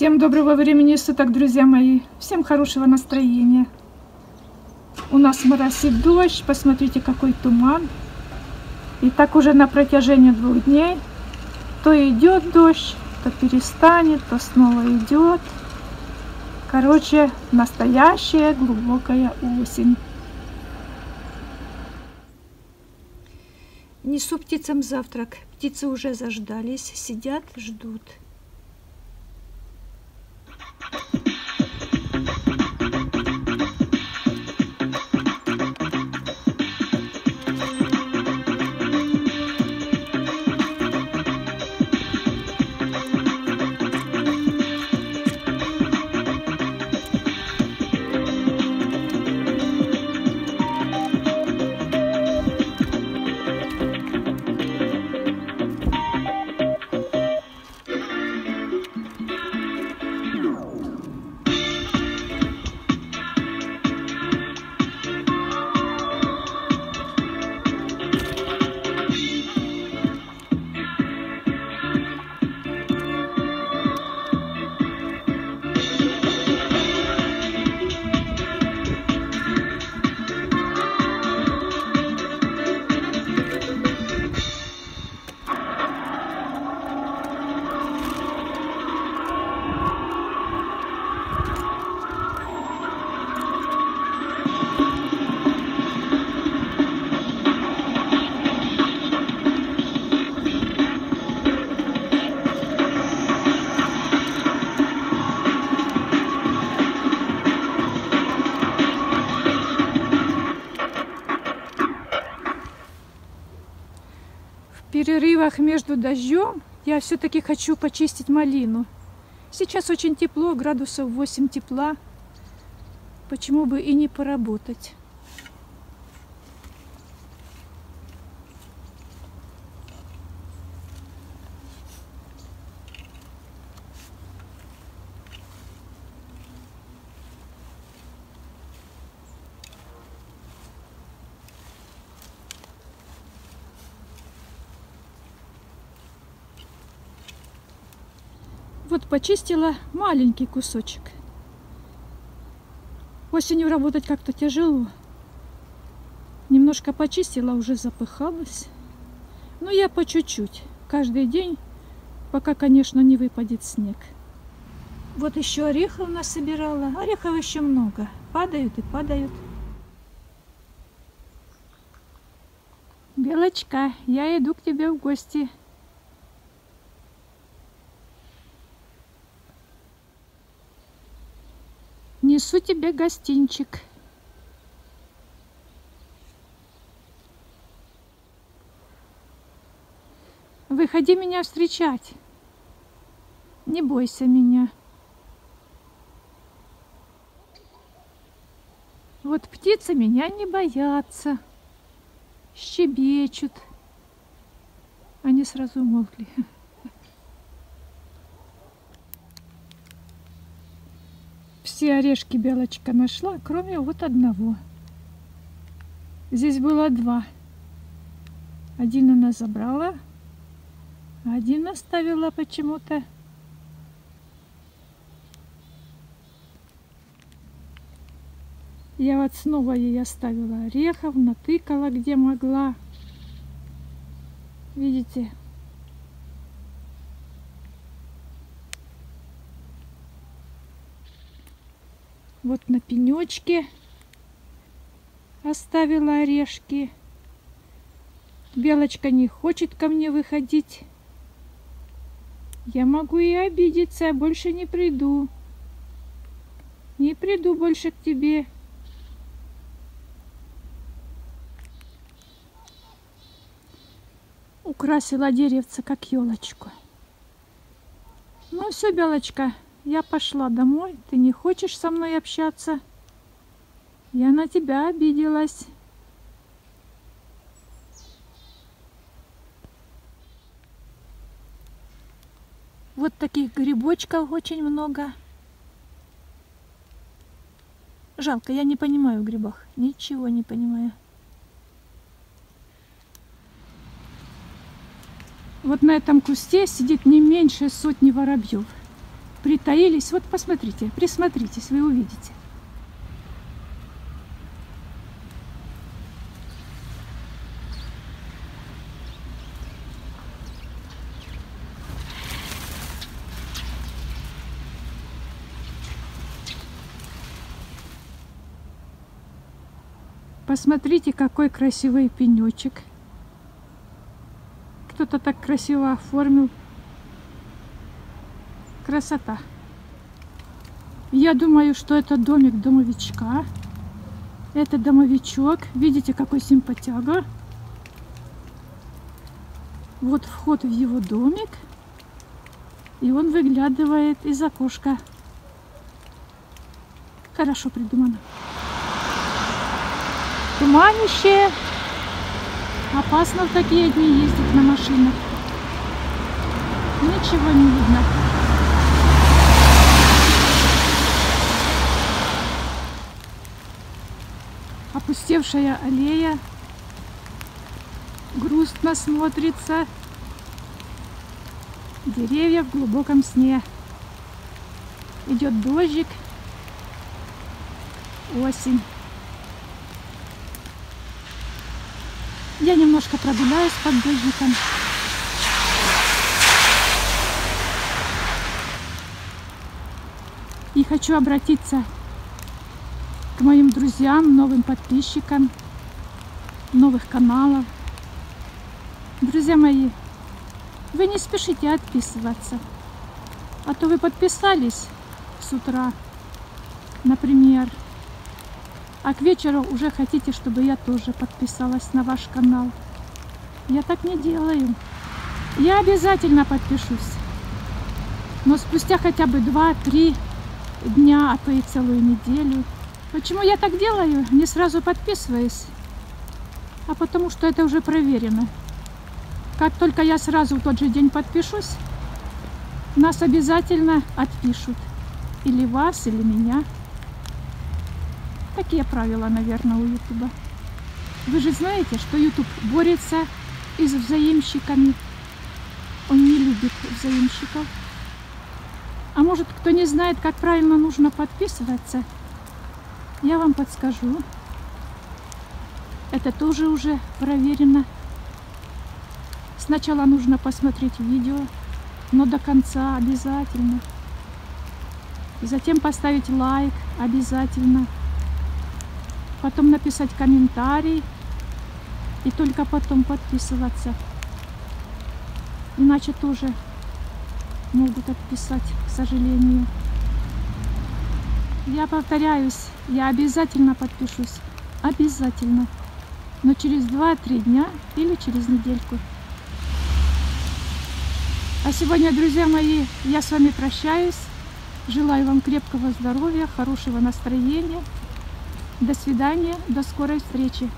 Всем доброго времени суток, друзья мои. Всем хорошего настроения. У нас моросит дождь. Посмотрите, какой туман. И так уже на протяжении двух дней. То идет дождь, то перестанет, то снова идет. Короче, настоящая глубокая осень. Несу птицам завтрак. Птицы уже заждались, сидят, ждут. Перерывах между дождем я все-таки хочу почистить малину. Сейчас очень тепло, градусов 8 тепла. Почему бы и не поработать? Вот почистила маленький кусочек. Осенью работать как-то тяжело. Немножко почистила, уже запыхалась. Но я по чуть-чуть. Каждый день, пока, конечно, не выпадет снег. Вот еще орехов насобирала. Орехов еще много. Падают и падают. Белочка, я иду к тебе в гости. Несу тебе гостинчик. Выходи меня встречать. Не бойся меня. Вот птицы меня не боятся. Щебечут. Они сразу умолкли. Все орешки белочка нашла, кроме вот одного. Здесь было два. Один она забрала, а один оставила почему-то. Я вот снова ей оставила орехов, натыкала где могла. Видите, Вот на пенечке оставила орешки. Белочка не хочет ко мне выходить. Я могу и обидеться, больше не приду. Не приду больше к тебе. Украсила деревце, как елочку. Ну все, Белочка, я пошла домой, ты не хочешь со мной общаться? Я на тебя обиделась. Вот таких грибочков очень много. Жалко, я не понимаю в грибах. Ничего не понимаю. Вот на этом кусте сидит не меньше сотни воробьев. Притаились. Вот посмотрите, присмотритесь, вы увидите. Посмотрите, какой красивый пенечек. Кто-то так красиво оформил. Красота. Я думаю, что это домик домовичка. Это домовичок. Видите, какой симпатяга. Вот вход в его домик. И он выглядывает из окошка. Хорошо придумано. Туманище. Опасно в такие дни ездить на машинах. Ничего не видно. Опустевшая аллея. Грустно смотрится. Деревья в глубоком сне. Идет дождик. Осень. Я немножко прогуляюсь под дождиком. И хочу обратиться моим друзьям, новым подписчикам, новых каналов. Друзья мои, вы не спешите отписываться. А то вы подписались с утра, например, а к вечеру уже хотите, чтобы я тоже подписалась на ваш канал. Я так не делаю. Я обязательно подпишусь. Но спустя хотя бы 2-3 дня, а то и целую неделю. Почему я так делаю? Не сразу подписываюсь. А потому что это уже проверено. Как только я сразу в тот же день подпишусь, нас обязательно отпишут. Или вас, или меня. Такие правила, наверное, у Ютуба. Вы же знаете, что Ютуб борется и с взаимщиками. Он не любит взаимщиков. А может, кто не знает, как правильно нужно подписываться, я вам подскажу. Это тоже уже проверено. Сначала нужно посмотреть видео, но до конца обязательно. Затем поставить лайк обязательно потом написать комментарий и только потом подписываться. Иначе тоже могут отписать, к сожалению. Я повторяюсь, я обязательно подпишусь. Обязательно. Но через 2-3 дня или через недельку. А сегодня, друзья мои, я с вами прощаюсь. Желаю вам крепкого здоровья, хорошего настроения. До свидания, до скорой встречи.